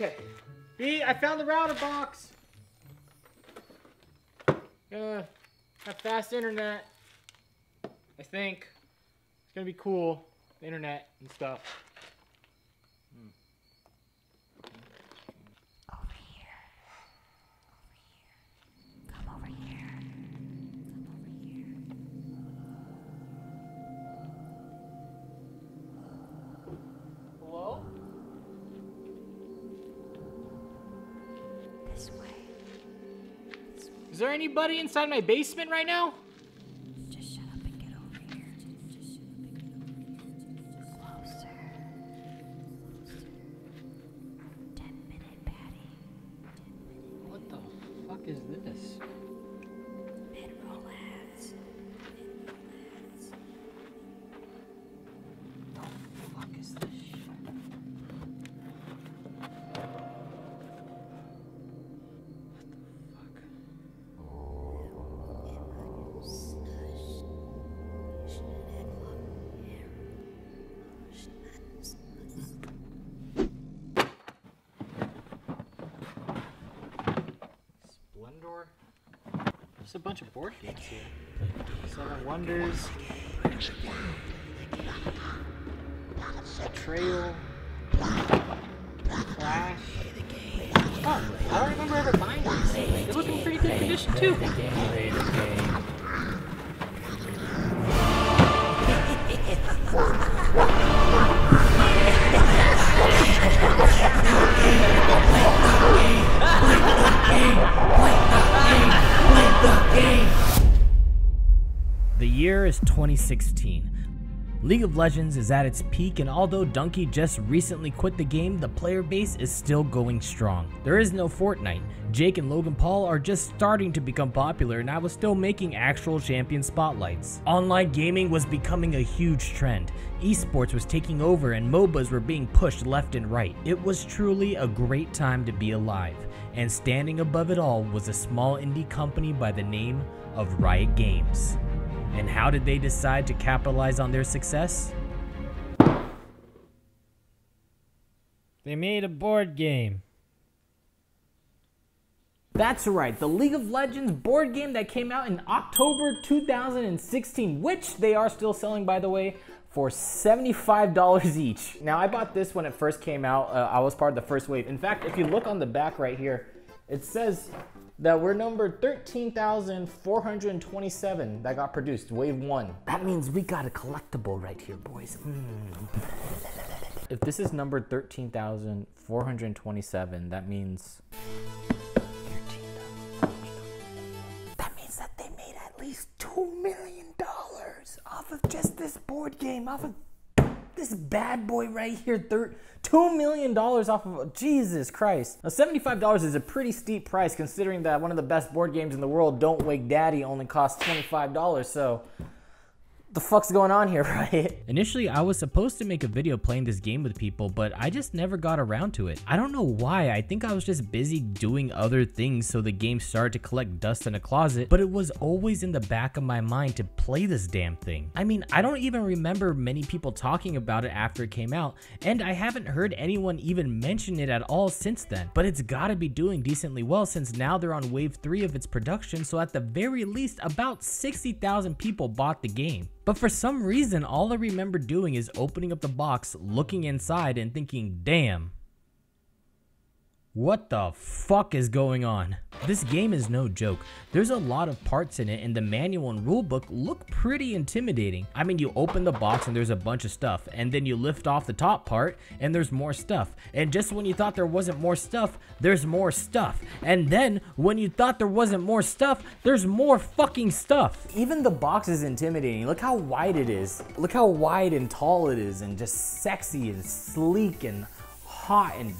Okay. B, I found the router box. Uh, gonna have fast internet. I think. It's gonna be cool. The internet and stuff. This way. Is there anybody inside my basement right now? There's a bunch of board games here. Seven Wonders. Betrayal. Clash. Oh, I don't remember ever buying these. They look in pretty good condition too. year is 2016. League of Legends is at its peak, and although Dunkey just recently quit the game, the player base is still going strong. There is no Fortnite. Jake and Logan Paul are just starting to become popular, and I was still making actual champion spotlights. Online gaming was becoming a huge trend. Esports was taking over, and MOBAs were being pushed left and right. It was truly a great time to be alive, and standing above it all was a small indie company by the name of Riot Games. And how did they decide to capitalize on their success? They made a board game. That's right, the League of Legends board game that came out in October 2016, which they are still selling, by the way, for $75 each. Now, I bought this when it first came out. Uh, I was part of the first wave. In fact, if you look on the back right here, it says that we're number 13,427 that got produced, wave one. That means we got a collectible right here, boys. Mm. If this is number 13,427, that means. That means that they made at least $2 million off of just this board game, off of this bad boy right here, thir- $2 million off of, Jesus Christ. Now, $75 is a pretty steep price considering that one of the best board games in the world, Don't Wake Daddy, only costs $25, so the fuck's going on here, right? Initially, I was supposed to make a video playing this game with people, but I just never got around to it. I don't know why, I think I was just busy doing other things so the game started to collect dust in a closet, but it was always in the back of my mind to play this damn thing. I mean, I don't even remember many people talking about it after it came out, and I haven't heard anyone even mention it at all since then. But it's gotta be doing decently well since now they're on wave 3 of its production, so at the very least, about 60,000 people bought the game. But for some reason, all I remember doing is opening up the box, looking inside, and thinking, damn, what the fuck is going on? This game is no joke. There's a lot of parts in it and the manual and rulebook look pretty intimidating. I mean, you open the box and there's a bunch of stuff and then you lift off the top part and there's more stuff. And just when you thought there wasn't more stuff, there's more stuff. And then when you thought there wasn't more stuff, there's more fucking stuff. Even the box is intimidating. Look how wide it is. Look how wide and tall it is and just sexy and sleek and hot and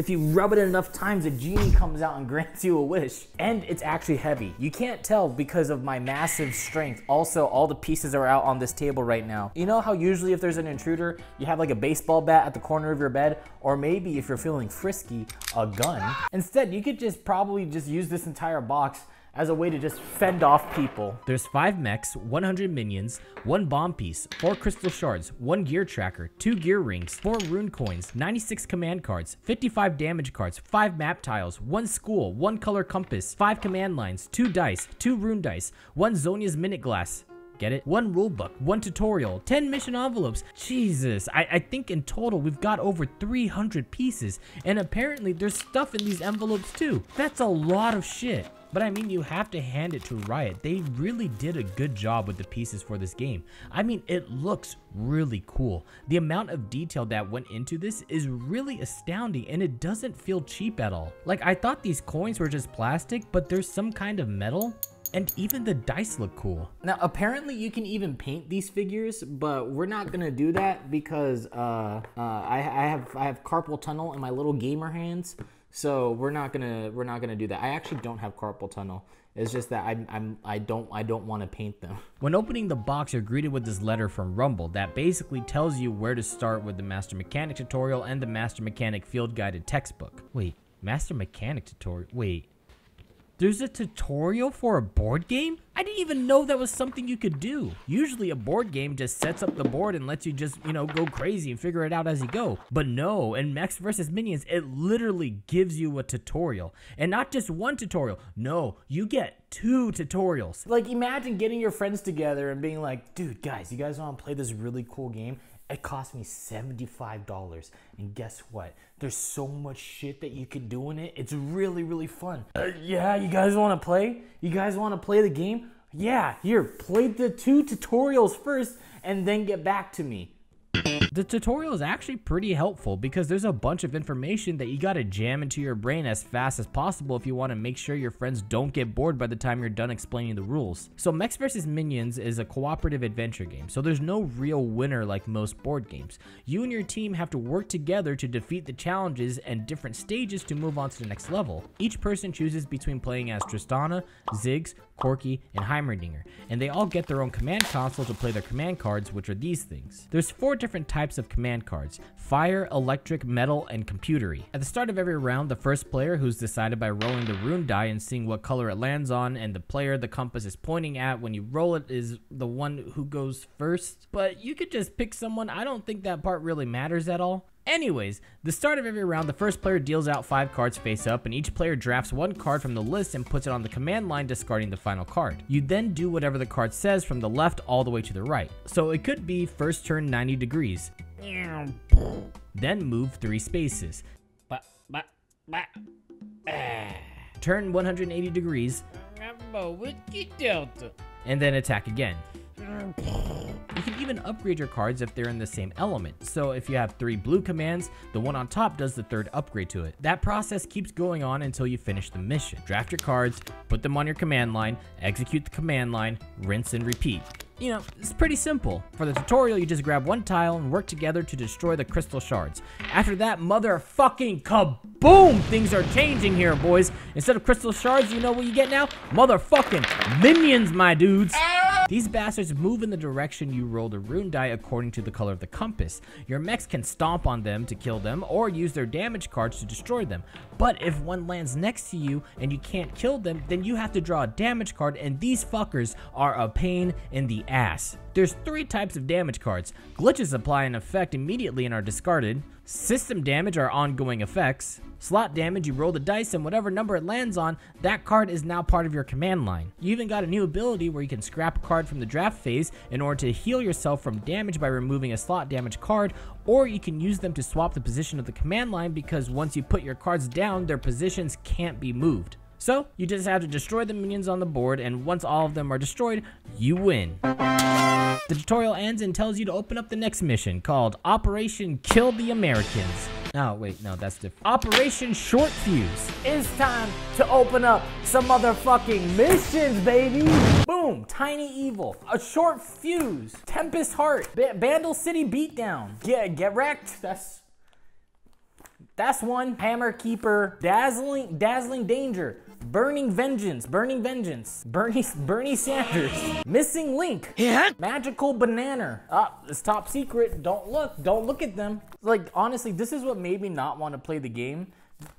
if you rub it enough times, a genie comes out and grants you a wish. And it's actually heavy. You can't tell because of my massive strength. Also, all the pieces are out on this table right now. You know how usually if there's an intruder, you have like a baseball bat at the corner of your bed? Or maybe if you're feeling frisky, a gun. Instead, you could just probably just use this entire box as a way to just fend off people. There's 5 mechs, 100 minions, 1 bomb piece, 4 crystal shards, 1 gear tracker, 2 gear rings, 4 rune coins, 96 command cards, 55 damage cards, 5 map tiles, 1 school, 1 color compass, 5 command lines, 2 dice, 2 rune dice, 1 Zhonya's minute glass, Get it? One rulebook, one tutorial, 10 mission envelopes. Jesus, I, I think in total we've got over 300 pieces. And apparently there's stuff in these envelopes too. That's a lot of shit. But I mean, you have to hand it to Riot. They really did a good job with the pieces for this game. I mean, it looks really cool. The amount of detail that went into this is really astounding and it doesn't feel cheap at all. Like, I thought these coins were just plastic, but there's some kind of metal and even the dice look cool. Now, apparently you can even paint these figures, but we're not gonna do that because uh, uh, I, I have I have carpal tunnel in my little gamer hands, so we're not gonna we're not gonna do that. I actually don't have carpal tunnel. It's just that I'm, I'm I don't I don't want to paint them. When opening the box, you're greeted with this letter from Rumble that basically tells you where to start with the Master Mechanic tutorial and the Master Mechanic field guided textbook. Wait, Master Mechanic tutorial? Wait, there's a tutorial for a board game? I didn't even know that was something you could do. Usually a board game just sets up the board and lets you just, you know, go crazy and figure it out as you go. But no, in Mechs vs. Minions, it literally gives you a tutorial. And not just one tutorial. No, you get two tutorials. Like imagine getting your friends together and being like, dude, guys, you guys want to play this really cool game? It cost me $75. And guess what? There's so much shit that you can do in it. It's really, really fun. Uh, yeah, you guys want to play? You guys want to play the game? Yeah, here, play the two tutorials first and then get back to me. The tutorial is actually pretty helpful because there's a bunch of information that you gotta jam into your brain as fast as possible if you want to make sure your friends don't get bored by the time you're done explaining the rules. So Mechs vs Minions is a cooperative adventure game, so there's no real winner like most board games. You and your team have to work together to defeat the challenges and different stages to move on to the next level. Each person chooses between playing as Tristana, Ziggs, Corki, and Heimerdinger, and they all get their own command console to play their command cards, which are these things. There's four different types of command cards, fire, electric, metal, and computery. At the start of every round, the first player, who's decided by rolling the rune die and seeing what color it lands on, and the player the compass is pointing at when you roll it is the one who goes first. But you could just pick someone, I don't think that part really matters at all. Anyways, the start of every round, the first player deals out 5 cards face up, and each player drafts one card from the list and puts it on the command line, discarding the final card. You then do whatever the card says from the left all the way to the right. So it could be first turn 90 degrees. Then move 3 spaces. Turn 180 degrees. And then attack again. You can even upgrade your cards if they're in the same element. So if you have three blue commands, the one on top does the third upgrade to it. That process keeps going on until you finish the mission. Draft your cards, put them on your command line, execute the command line, rinse and repeat. You know, it's pretty simple. For the tutorial, you just grab one tile and work together to destroy the crystal shards. After that, motherfucking kaboom! Things are changing here, boys. Instead of crystal shards, you know what you get now? Motherfucking minions, my dudes! These bastards move in the direction you roll the rune die according to the color of the compass. Your mechs can stomp on them to kill them or use their damage cards to destroy them. But if one lands next to you and you can't kill them, then you have to draw a damage card and these fuckers are a pain in the ass. There's three types of damage cards. Glitches apply an effect immediately and are discarded. System damage are ongoing effects. Slot damage, you roll the dice and whatever number it lands on, that card is now part of your command line. You even got a new ability where you can scrap a card from the draft phase in order to heal yourself from damage by removing a slot damage card, or you can use them to swap the position of the command line because once you put your cards down, their positions can't be moved. So, you just have to destroy the minions on the board, and once all of them are destroyed, you win. The tutorial ends and tells you to open up the next mission called Operation Kill the Americans. Oh, wait, no, that's different. Operation Short Fuse. It's time to open up some motherfucking missions, baby. Boom, Tiny Evil, a short fuse, Tempest Heart, ba Bandle City Beatdown. Get get wrecked. That's that's one. Hammer Keeper, Dazzling Dazzling Danger, Burning Vengeance, Burning Vengeance, Bernie Bernie Sanders, Missing Link, yeah. Magical Banana. Ah, it's top secret. Don't look. Don't look at them. Like honestly, this is what made me not want to play the game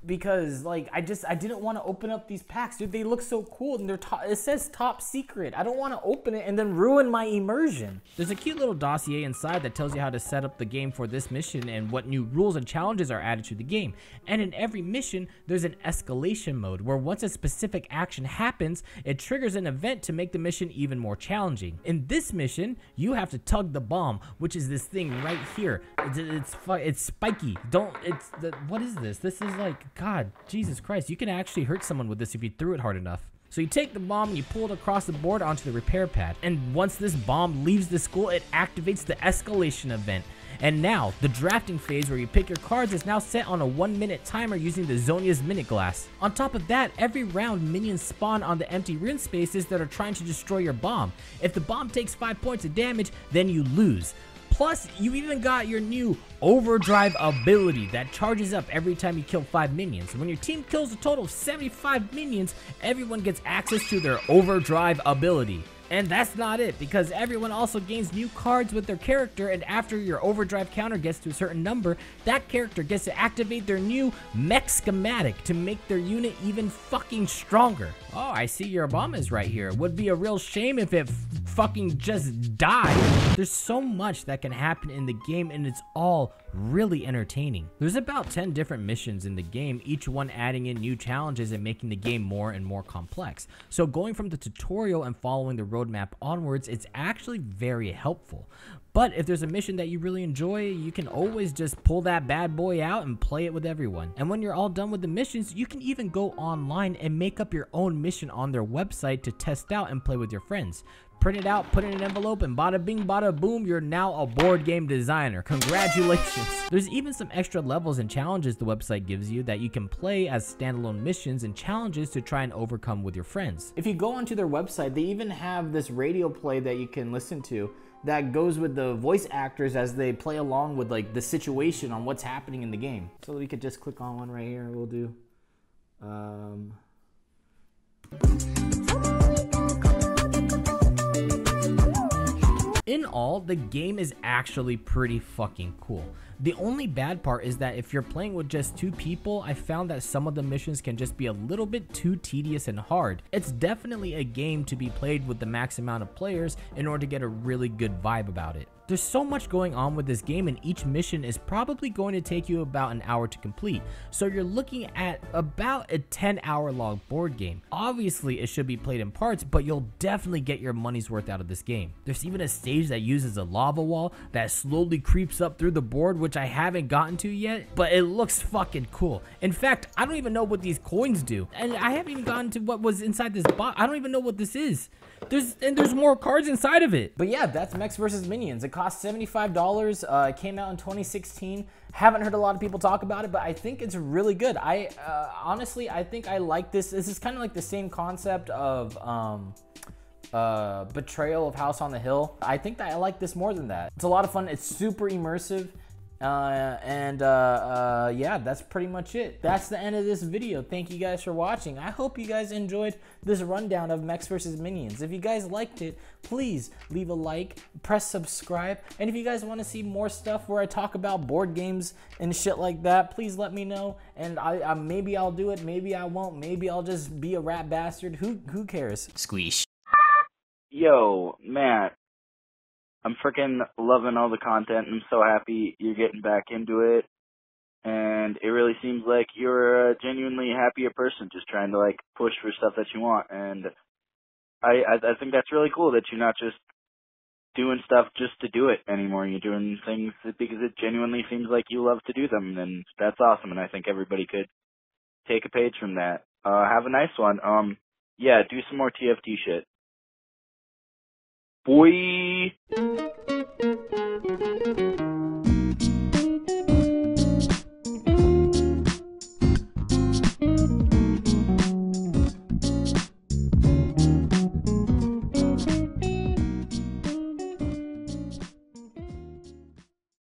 because like I just I didn't want to open up these packs, dude. They look so cool and they're top. It says top secret. I don't want to open it and then ruin my immersion. There's a cute little dossier inside that tells you how to set up the game for this mission and what new rules and challenges are added to the game. And in every mission, there's an escalation mode where once a specific action happens, it triggers an event to make the mission even more challenging. In this mission, you have to tug the bomb, which is this thing right here. It's it's, it's spiky. Don't it's the what is this? This is like God, Jesus Christ. You can actually hurt someone with this if you threw it hard enough. So you take the bomb and you pull it across the board onto the repair pad. And once this bomb leaves the school, it activates the escalation event. And now, the drafting phase where you pick your cards is now set on a 1 minute timer using the Zhonya's Minute Glass. On top of that, every round minions spawn on the empty rune spaces that are trying to destroy your bomb. If the bomb takes 5 points of damage, then you lose. Plus, you even got your new Overdrive ability that charges up every time you kill 5 minions. When your team kills a total of 75 minions, everyone gets access to their Overdrive ability. And that's not it, because everyone also gains new cards with their character, and after your overdrive counter gets to a certain number, that character gets to activate their new mech schematic to make their unit even fucking stronger. Oh, I see your bomb is right here. Would be a real shame if it fucking just die. There's so much that can happen in the game, and it's all really entertaining. There's about 10 different missions in the game, each one adding in new challenges and making the game more and more complex. So going from the tutorial and following the roadmap onwards, it's actually very helpful. But if there's a mission that you really enjoy, you can always just pull that bad boy out and play it with everyone. And when you're all done with the missions, you can even go online and make up your own mission on their website to test out and play with your friends print it out, put it in an envelope, and bada bing, bada boom, you're now a board game designer. Congratulations. There's even some extra levels and challenges the website gives you that you can play as standalone missions and challenges to try and overcome with your friends. If you go onto their website, they even have this radio play that you can listen to that goes with the voice actors as they play along with like the situation on what's happening in the game. So we could just click on one right here. We'll do. Um, In all, the game is actually pretty fucking cool. The only bad part is that if you're playing with just two people, I found that some of the missions can just be a little bit too tedious and hard. It's definitely a game to be played with the max amount of players in order to get a really good vibe about it. There's so much going on with this game and each mission is probably going to take you about an hour to complete. So you're looking at about a 10 hour long board game. Obviously it should be played in parts, but you'll definitely get your money's worth out of this game. There's even a stage that uses a lava wall that slowly creeps up through the board, which I haven't gotten to yet, but it looks fucking cool. In fact, I don't even know what these coins do. And I haven't even gotten to what was inside this box. I don't even know what this is. There's and there's more cards inside of it. But yeah, that's Mechs vs. Minions. It cost $75. Uh, it came out in 2016. Haven't heard a lot of people talk about it, but I think it's really good. I uh, honestly, I think I like this. This is kind of like the same concept of um, uh, Betrayal of House on the Hill. I think that I like this more than that. It's a lot of fun. It's super immersive. Uh, and uh, uh, yeah, that's pretty much it. That's the end of this video. Thank you guys for watching. I hope you guys enjoyed this rundown of Mechs vs. Minions. If you guys liked it, please leave a like, press subscribe, and if you guys want to see more stuff where I talk about board games and shit like that, please let me know. And I, I maybe I'll do it, maybe I won't, maybe I'll just be a rat bastard. Who who cares? Squeeze. Yo, Matt, I'm freaking loving all the content. I'm so happy you're getting back into it. And it really seems like you're a genuinely happier person just trying to like push for stuff that you want. And I, I, I think that's really cool that you're not just doing stuff just to do it anymore. You're doing things because it genuinely seems like you love to do them. And that's awesome. And I think everybody could take a page from that. Uh, have a nice one. Um, yeah, do some more TFT shit. Boy.